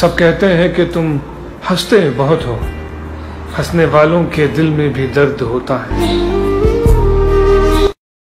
सब कहते हैं कि तुम हँसते बहुत हो। हंसने वालों के दिल में भी दर्द होता है।